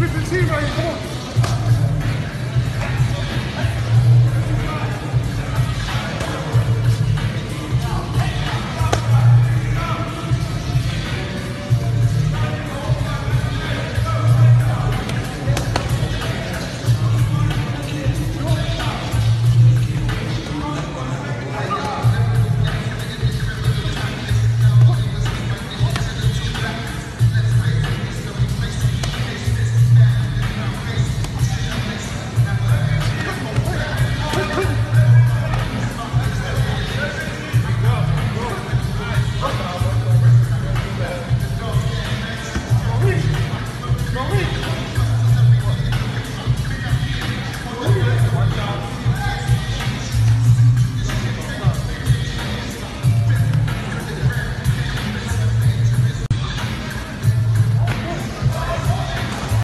With the here. come on.